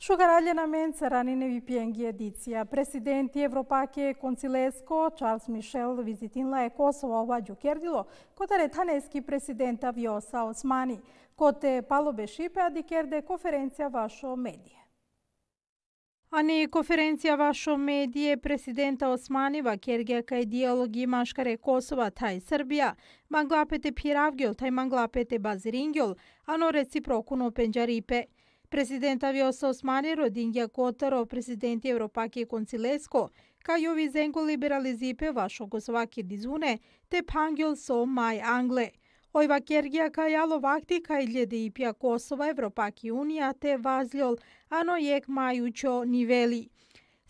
Шугарале на мен се рани не ви пиенги едиција. Президенти Европаке Концилеско, Чарлз Мишел, визитинла е Косово ова Дюкердило, кота е танески президент Авиоса Османи, коте пало бешипе, а дикерде конференција вашо медије. А не конференција вашо медије президента Османива, Кергија кај диалог и машкаре Косова, тај manglapete манглапете Пиравгјол, тај манглапете Prezident Avios Osmani Rodinja Kotaro, presidenti Evropake Koncilesko, kao i ovi zengo liberalizipe vašo gozovake dizune, te pangil so maj angle. Ojva kergija ka alo vakti ka iljede i Kosova, Evropaki unija, te vazljol, ano jek majućo niveli.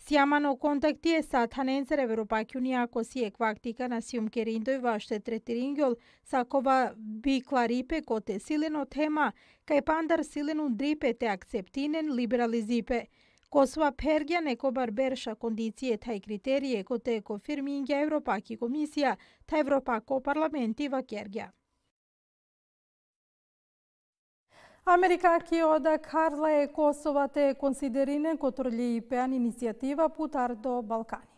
Сјамано контакти е са таненцер Европакјунија ако си е квактика на сиумкериндој ваште третирингјол са кова би кларипе коте силено тема кај пандар силену дрипе те акцептинен либерализипе. Косва пергја некобар берша кондиције тај критерије коте кофирминја Европаки комисија та Европако парламенти ва кергја. Amerika ki oda Karla e Kosova te konsiderine kotrli pe an inicijativa putar do Balkani.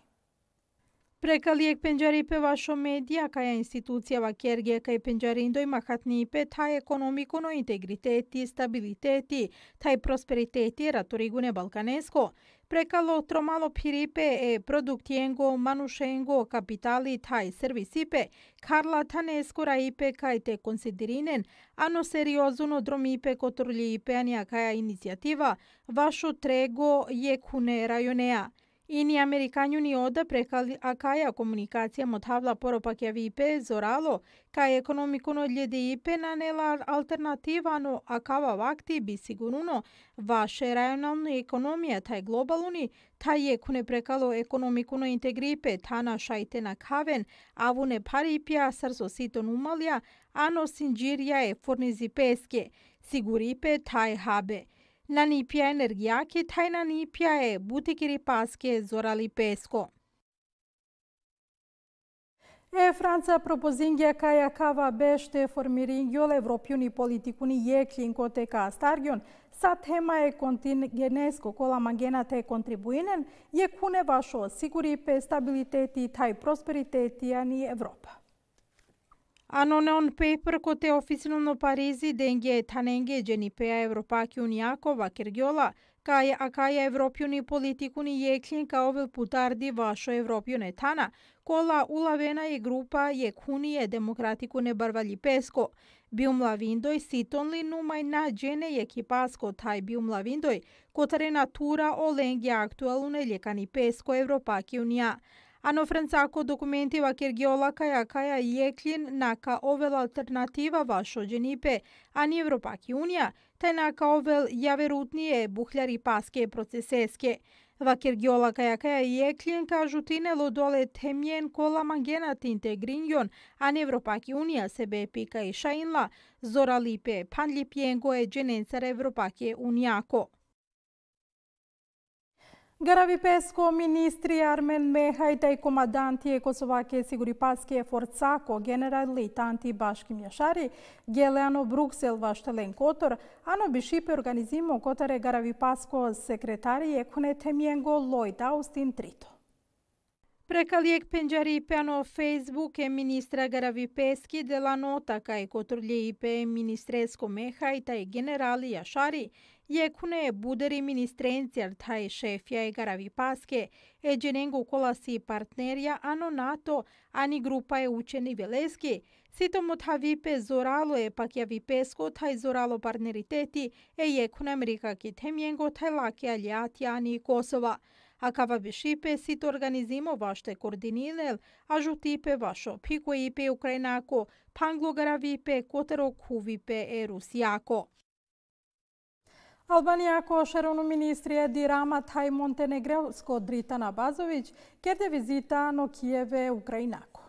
Prekalijek penđari pe vašo medija, kaja institucija va kjergije kaj penđari indoj mahatni pe taj ekonomiku no integriteti, stabiliteti, taj prosperiteti raturigune balkanesko. Prekalo tromalo piripe e produktiengo, manušengo, kapitali taj servisipe, Karla Tanesko raipe kaj te konsidirinen, ano seriozuno dromipe kotorljipe anja kaja inicijativa, vašo trego je kune rajonea. Ini Amerikanjuni oda prekali akaja komunikacija motavla poropakja vipe zoralo, ka je ekonomiku no ljede ipe nanela alternativano akava vakti bi siguruno vaše rajonalne ekonomije taj globaluni, Ta je kune prekalo ekonomiku no integripe, ta naša i te avune paripija, srso sito numalja, ano sinđirja je fornizi peske, siguripe taj habe. Nanipija energija ki taj nanipija je butikiri paske zorali pesko. E Franca propozingje kaja kava bešte formiringjol Evropijuni politikuni je klinko ca stargion. Sa tema e kontingenesko kola mangena te kontribuinen je kune vašo siguri pe stabiliteti taj prosperiteti ani Evropa. Anoneon paper ko te oficialno Parizi denge tanenge geni pea Evropaki unijako vaker gjola, kaj a kaj Evropjuni politiku ni jeklin ka ovel putardi vašo Evropjune tana, kola ulavena je grupa je kunije demokratiku ne barvalji pesko. Bium lavindoj siton li numaj na džene je kipasko taj bium lavindoj, kotare natura o lengi aktualune ljekani pesko Evropaki unija. Ano Frencako dokumentiva kjer geolaka ja kaja i jeklin na ka ovel alternativa vaš ođenipe, ani ni Evropak i Unija, taj na ka ovel javerutnije buhljari paske proceseske. Va kjer geolaka ja kaja i jeklin kažu tinelo dole temjen kola mangena tinte grinjon, ani ni Evropak i Unija sebe pika i šainla, zora lipe, pan lipjengo e dženencar Evropak i Unijako. Garavipescu, ministri Armen Mehajta i komandantije Kosovake Siguripatskije Forcako, generali i tanti Baški Mješari, Geleano Bruxel Vaštelen Kotor, ano bišipe organizimo Kotare Garavipasko sekretarije Kunete Mjengo Lloyd Austin Trito. Prekalijek penđari peano Facebook je ministra Garavi Peski de la nota kaj kotrlje ipe ministresko meha i taj generali Jašari je kune buderi ministrencijar taj šef je Garavi Paske, eđe nengu kolasi partnerja ano NATO, ani grupa je učeni veleski. Sito mu ta vipe zoralo je pak ja vipesko taj zoralo partneriteti e je kune Amerika ki temjengo taj laki alijati ani Kosova тај лаки алијати ани Косова. А кава бешипе сито организимо ваште координилел, а жутипе вашо пико ипе Украинако, пангло гаравипе, котеро кувипе е Русијако. Албанија ко шарону министри Еди Рама тај Монтенегреско Дритана Базовиќ керде визита но Киеве Украинако.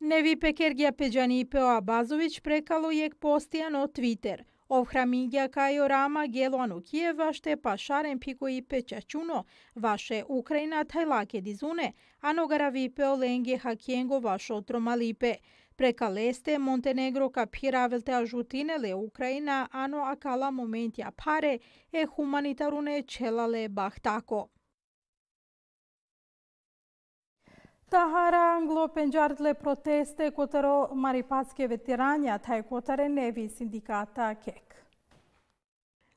Неви пекергија педжани Пеоа Базовиќ прекало јек постијано Твитер. Овхрамингја кајо Рама гелоану Киева ште па шарен пико и печачуно ваше Украина тајлаке дизуне, ано гарави пео ленге хакиенго вашо тромалипе. Preka leste, Montenegro capira velte ajutinele Ucraina ano acala momenti apare e humanitarune celale Bahtako. Tahara anglo penjartle proteste kotaro maripatske veteranja taj kotare nevi sindikata KEK.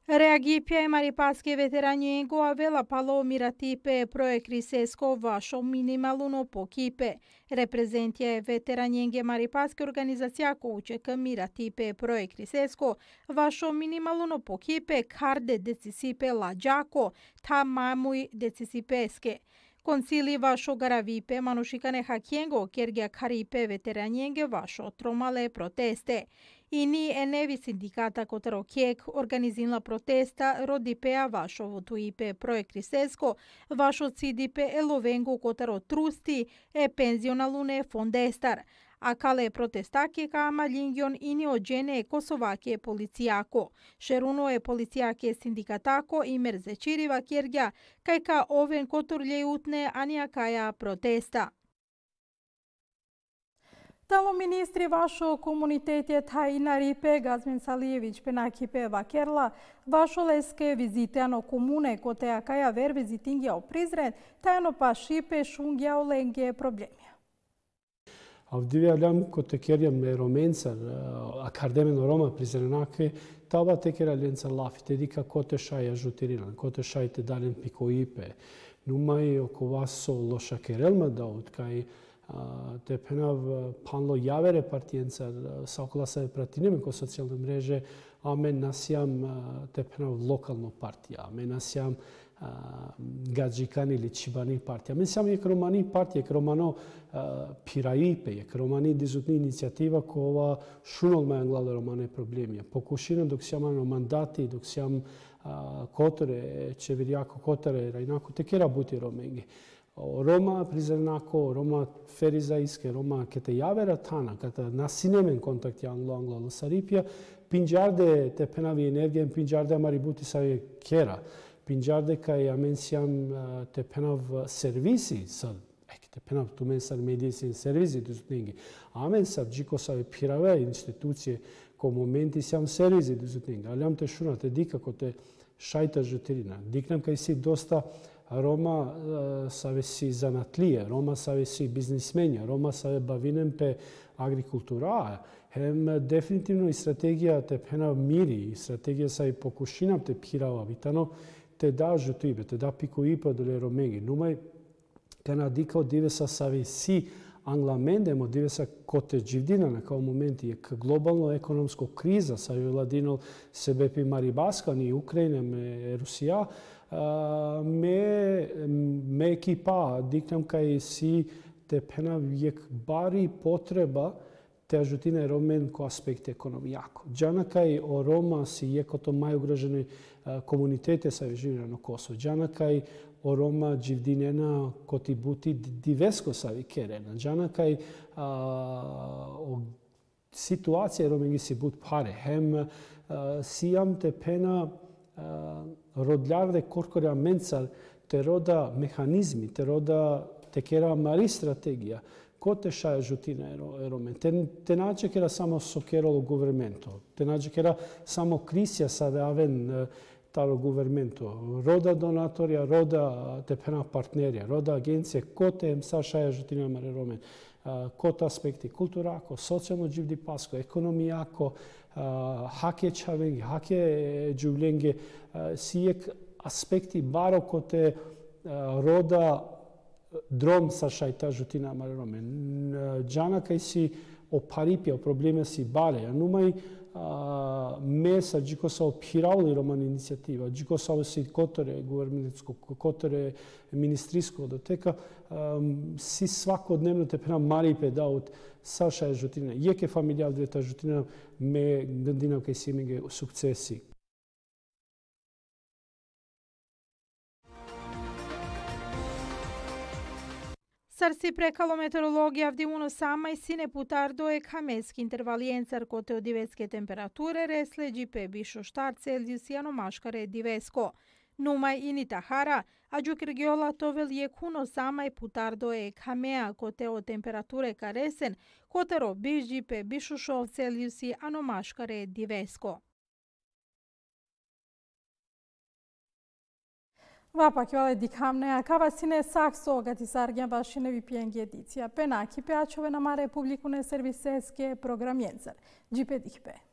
Reagipja e maripatske veteranje go avela palo miratipe proje krisesko vašo minimaluno pokipe. Reprezentje veteranjenge maripatske organizacija ko učeka miratipe proje krisesko vašo minimaluno pokipe karde decisipe la țiaco ta mamui decisipeske Консили вашо гаравипе манушикане хакиенго кергија карипе ветераниенге вашо тромале протесте. И ни еневи синдиката Котарокек организила протеста родипеа вашо во туипе проекрисеско, вашо цидипе еловенго Котаро трусти е пензионалуне фондестар а кале протестаке ка Малингјон и не оджене е Косоваке полицијако. Шеруно е полицијаке синдикатако и мерзечирива керѓа, кај ка овен котурлје утне анија каја протеста. Тало министри вашо комунитетет Тајна Рипе Газмин Салиевич пенаки пева Керла, вашо леске визитено комуне котеа каја вер визитингја о Призрен, тајно па шипе шунгја Оленге, проблем. problemija. Avdivjallям котекерјам роменца академено Рома Призренаке, таба текера ленца лафи, тедика коте шаја жутирина, коте шајте дален пикоипе. Нумај око васо лоша керелма даут, кај te penav panlo javere partijenca saokla se pratinime ko socijalne mreže, ամեն ասիամ դեպնավ լոկալնո պարտիա ամեն ասիամ գաջիկանի լիչիբանի պարտիա ամեն ասիամ եկրոմանի պարտիա եկրոմանո փիրայիպե եկրոմանի դիզուտնի ինիցիատիվա կովա շունոլ մայանգլալ ռոմանե պրոբլեմիա փոկուշինը դոքսիամ ռոմանդատի դոքսիամ կոտրե չևիրյակո կոտրե ռայնակո տեկերա բուտի ռոմենգի Roma prizrenako, Roma ferizaiske, Roma kete javera tana, kata nasineme kontakti anglo-anglo-lasaripja, pinjarde te penavi energija, pinjarde amari buti savi kera, pinjarde kai amensiam te penav servisi, sa ek te penav tu men sad medijsin servisi tu zutningi. Amen sad džiko savi pirave institucije ko momenti siam servisi tu zutningi. Ali am te šuna, te dika ko te šajta žutirina. Diknam kai si dosta Roma savesi zanatlije, Roma savesi biznismenja, Roma save bavinem pe agrikultura. Хем дефинитивно и стратегијата пена мири и стратегија са и покушинам те пирава Витано те да жутибе, те да пико ипа доле ромеги. Нумај кана дикао дивеса сави си англамендемо дивеса коте дживдина на као моменти е к глобално економско криза са ја ладинол себе пи Марибаскан и Украина ме Русија ме ме екипа дикнам кај си те пена вјек бари потреба те жутина е ромен ко аспект економијако. Джанака и о Рома си јекото мајугрожени комунитете са вежирано Косо. Джанака и о Рома дживдинена коти бути дивеско са ви керена. Джанака и о ситуација ромени си бут паре. Хем сијам те пена родлјарде коркореа менцар те рода механизми, те рода текера мари стратегија. Cote mari strategija, ko te šaja žutina eromen. Te, te nađe kera samo sokerolo governmento, te nađe kera samo krisija save aven e, talo governmento. Roda donatorja, roda te partnerja, roda agencije, kote te sa šaja žutina eromen. E, Kot aspekti kulturako, socijalno dživdi pasko, ekonomijako, e, hake čavengi, hake džuvljenge, sijek aspekti barokote roda drum s-ar șaita jutina mare romen. Geana că si o paripia, o probleme si bale, ja. numai mesa gjiko sa ophiravali roman inicijativa, gjiko sa si kotore guverminetsko, kotore ministrisko, do teka um, si svakodnevno te pena mari pedaut sa shaja zhutina. Jeke familja vdreta zhutina me gëndina kaj si me sukcesi. Si prekalo meteorologija vdi uno sama i sine putardo e kameski intervalijencar kote od divetske temperature resle džipe bišo štar Celsius i anomaškare divesko. Numai initahara, agiucirgiola tovel e sama samai putardo e kote coteo temperature caresen, cotero biji pe bishusho i anomaškare divesko. Vapak jole dikhamnea kavasine sakso gati sargja bašine vipiengi edicija. Penaki peačove na mare publikune serviseske program jenzer. Džipe.